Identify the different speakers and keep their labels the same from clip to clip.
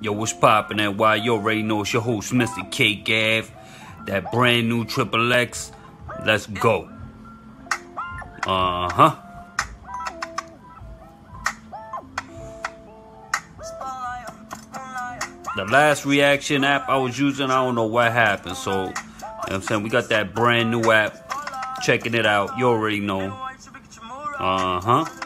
Speaker 1: Yo, what's poppin' and why you already know it's your host, Mr. Cake Ave. That brand new Triple X. Let's go. Uh huh. The last reaction app I was using, I don't know what happened. So, you know what I'm saying? We got that brand new app. Checking it out. You already know. Uh huh.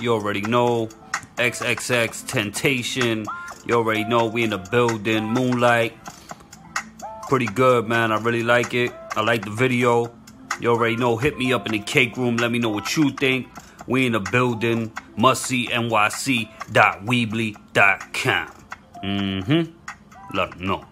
Speaker 1: You already know. XXXTentacion. You already know we in the building. Moonlight. Pretty good, man. I really like it. I like the video. You already know. Hit me up in the cake room. Let me know what you think. We in the building. Must see NYC.weebly.com. Mm-hmm. Let them know.